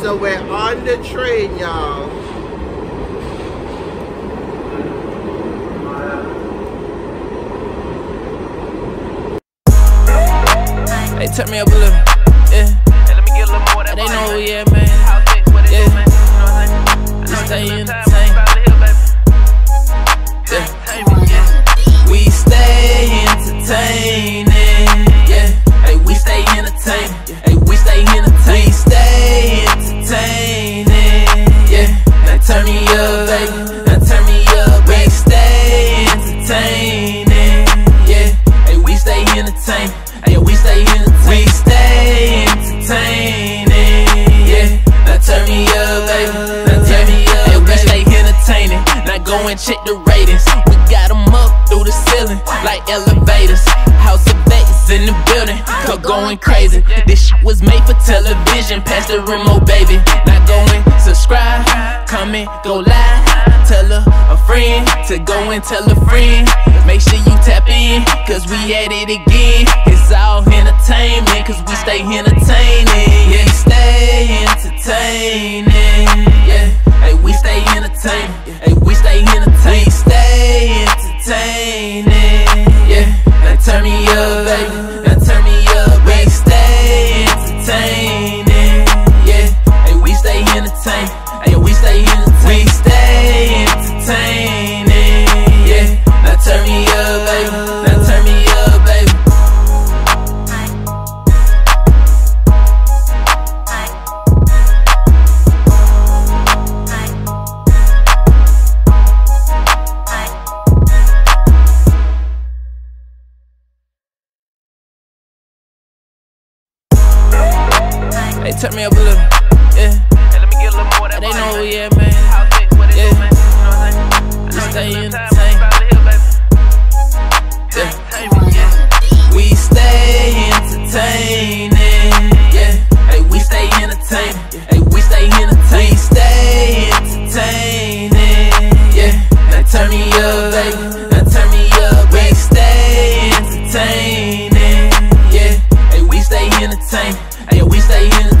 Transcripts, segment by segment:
So we're on the train, y'all. Hey, turn me up a little. Yeah. Hey, let me get a little more of that They know who we at, man. Yeah. stay entertained. Yeah. We stay entertaining. Yeah. Hey, we stay entertaining. Hey, we stay entertaining. Turn me up, baby. Now turn me up. We stay entertaining. Yeah. Hey, we stay entertaining. Hey, we stay entertaining. We stay entertaining. Yeah. Now turn me up, baby. Now turn me up. Hey, we stay entertaining. Now go and check the ratings. We got 'em up through the ceiling like elevators. House of Vegas in the building, go going crazy. This shit was made for television. Pass the remote, baby. Now go and subscribe, comment, go live. Tell a, a friend to go and tell a friend. Make sure you tap in, cause we at it again. It's all entertainment, cause we stay entertaining. Yeah, stay turn me up a little. Yeah. Hey, let me get a little more that They know who we at, man. Yeah. I stay baby. Yeah. Yeah. We stay entertaining. Yeah. Hey, we stay entertaining. Hey, we stay entertaining. We stay entertaining. Yeah. Now turn me up, baby. Now turn me up. We stay entertaining. Yeah. Hey, we stay entertaining. Hey, we stay entertaining.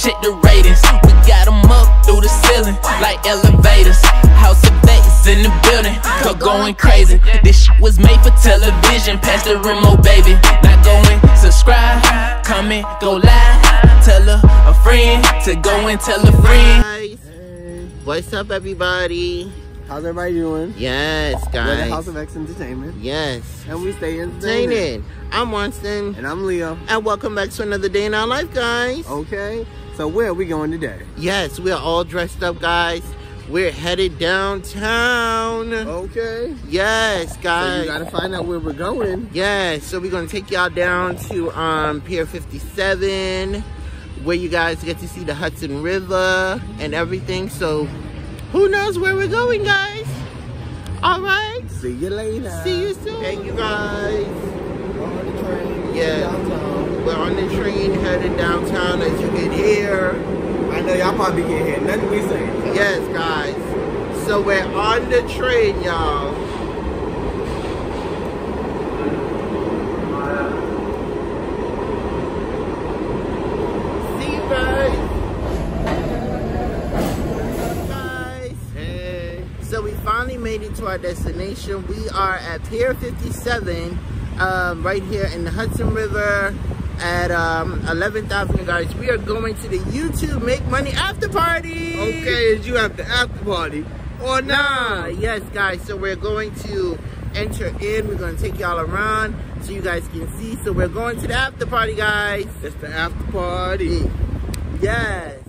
Check the ratings. We got 'em up through the ceiling like elevators. House of Vegas in the building, go going crazy. This shit was made for television. Pass the remote, baby. Now go and subscribe, comment, go live. Tell a, a friend to go and tell a friend. What's up, everybody? How's everybody doing? Yes, We're the House of X Entertainment, Yes. and we stay entertaining. Entertaining. I'm Winston, And I'm Leo. and welcome back to another day in our life, guys. Okay, so where are we going today? Yes, we're all dressed up, guys. We're headed downtown. Okay, Yes, guys. so you gotta find out where we're going. Yes, so we're gonna take y'all down to um Pier 57, where you guys get to see the Hudson River and everything. So who knows where we're going, guys? All right. See you later. See you soon. Thank you, guys. On the train. Yeah. We're on the train headed downtown, as you can hear. I know y'all probably can't hear nothing we say. Yes, guys. So we're on the train, y'all. See you guys. Guys. Hey. So we finally made it to our destination. We are at Pier 57, um, right here in the Hudson River at um, 11,000 guys. We are going to the YouTube Make Money After Party. Okay, is you have the after party or Nah, not? yes, guys. So we're going to enter in. We're going to take y'all around so you guys can see. So we're going to the after party, guys. It's the after party. Yes.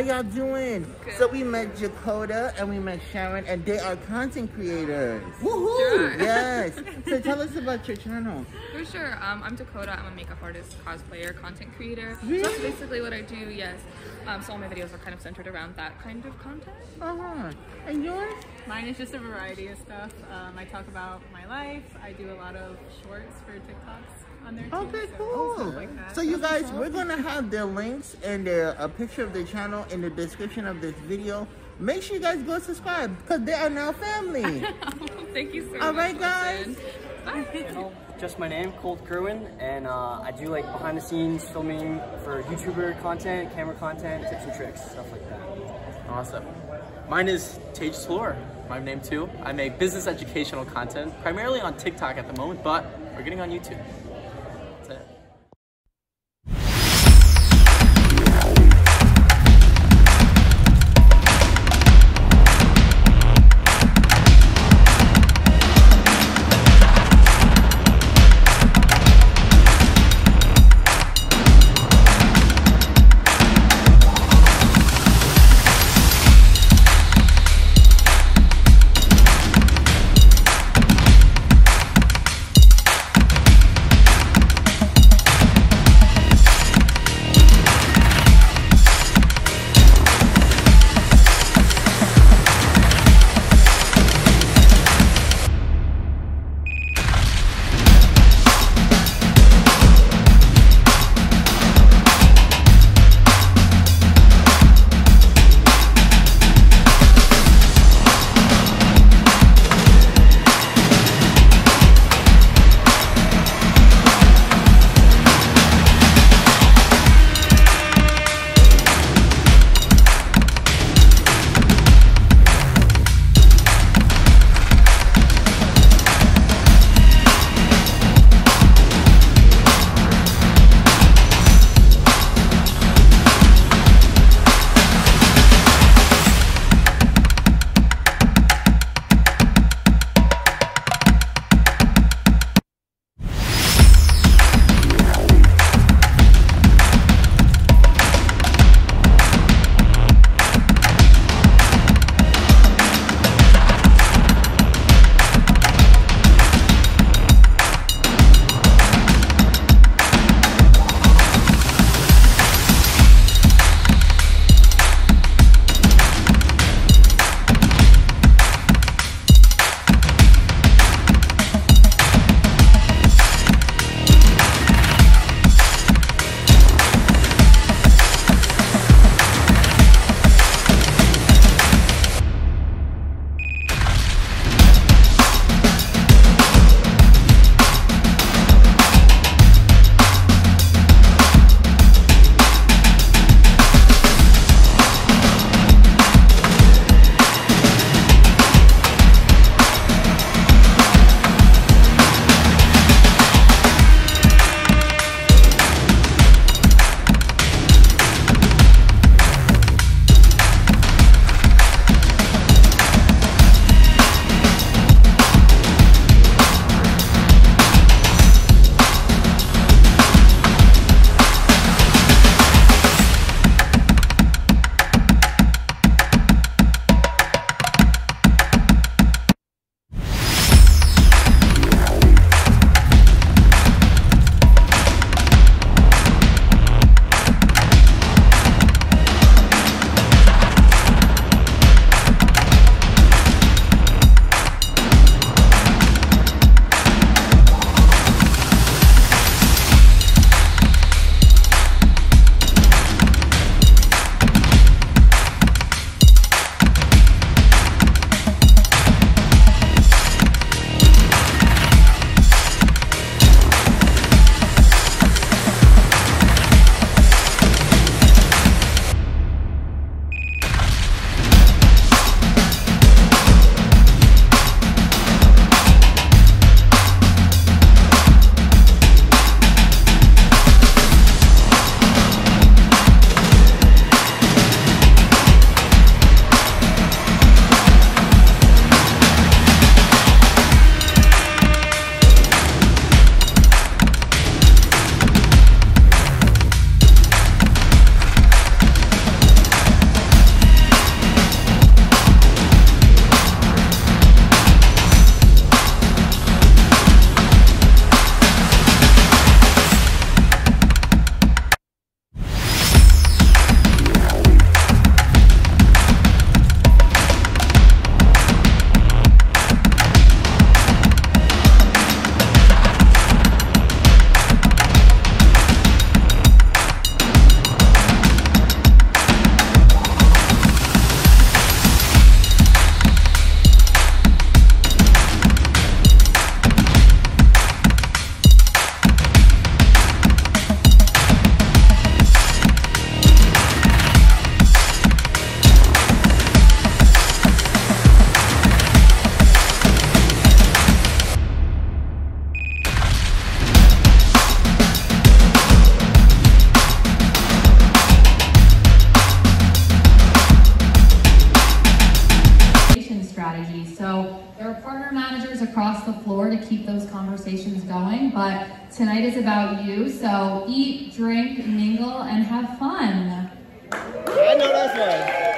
Y'all doing? So we met Dakota and we met Sharon, and they are content creators. Woohoo! Sure. Yes. so tell us about your channel. For sure. Um, I'm Dakota. I'm a makeup artist, cosplayer, content creator. Really? So that's basically what I do, yes. Um, so all my videos are kind of centered around that kind of content. Uh huh. And yours? Mine is just a variety of stuff. Um, I talk about my life. I do a lot of shorts for TikToks on there too. Okay, so cool. stuff like. So you guys, we're gonna have their links and their a picture of their channel in the description of this video. Make sure you guys go subscribe because they are now family. Thank you so All much. right, guys. Listen. channel, just my name, Colt Kirwan, and uh, I do like behind the scenes filming for YouTuber content, camera content, tips and tricks, stuff like that. Awesome. Mine is Tejas Hullur, my name too. I make business educational content, primarily on TikTok at the moment, but we're getting on YouTube. Tonight is about you, so eat, drink, mingle, and have fun. I know that's right.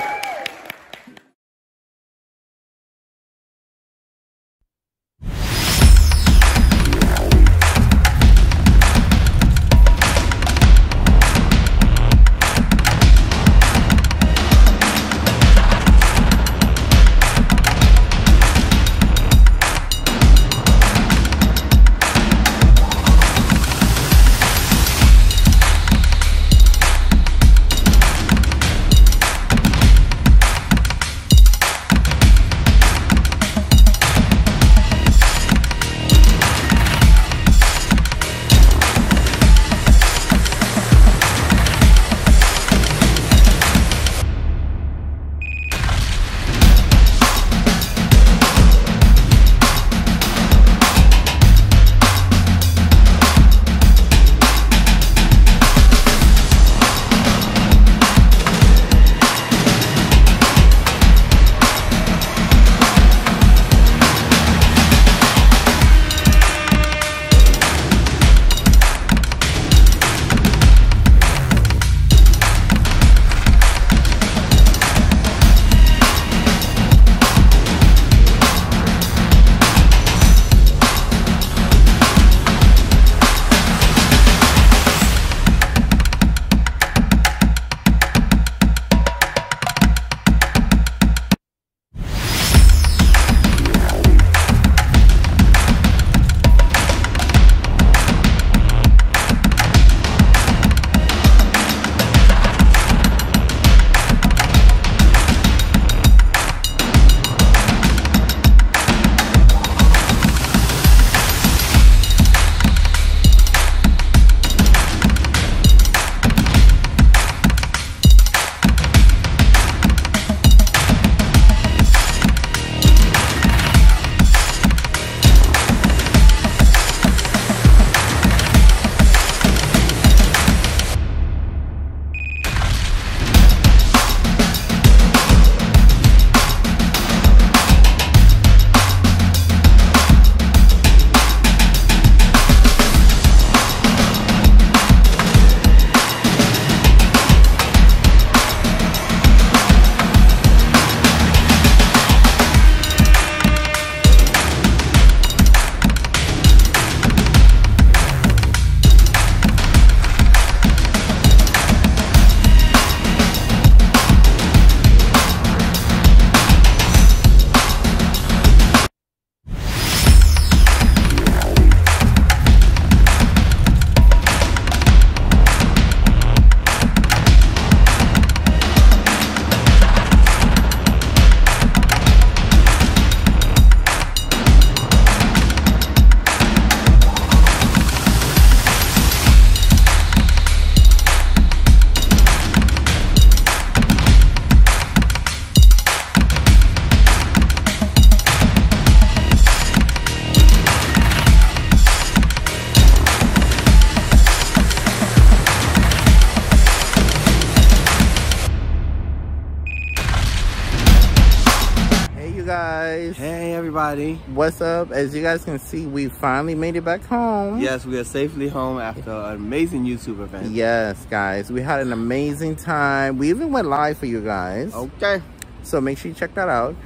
What's up? As you guys can see, we finally made it back home. Yes, we are safely home after an amazing YouTube event. Yes, guys. We had an amazing time. We even went live for you guys. Okay. So make sure you check that out.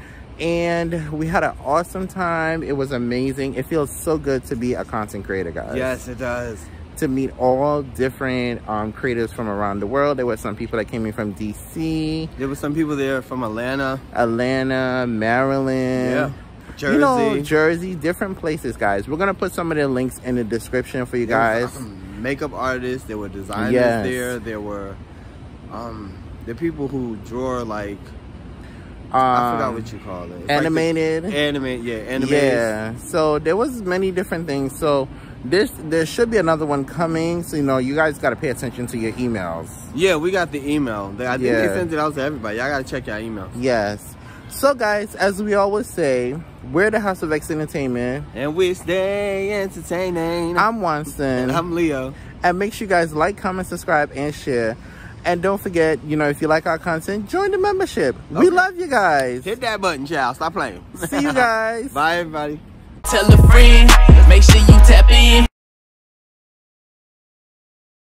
And we had an awesome time. It was amazing. It feels so good to be a content creator, guys. Yes, it does. To meet all different um, creators from around the world. There were some people that came in from DC, There were some people there from Atlanta. Atlanta, Maryland. Yeah. Jersey. You know, Jersey, different places, guys. We're gonna put some of the links in the description for you guys. um, makeup artists. There were designers Yes. there. There were um the people who draw like I forgot Um, what you call it. It's like animated. animate, yeah, animated. Yeah. So there was many different things. So this there should be another one coming. So you know, you guys got to pay attention to your emails. Yeah, we got the email. They- I think Yeah. they sent it out to everybody. Y'all gotta check your emails. Yes. So guys, as we always say, we're the House of X Entertainment. And we stay entertaining. I'm Winston. and I'm Leo. And make sure you guys like, comment, subscribe, and share. And don't forget, you know, if you like our content, join the membership. We love you guys. Hit that button, child. Stop playing. See you guys. Bye, everybody. Tell a friend, make sure you tap in.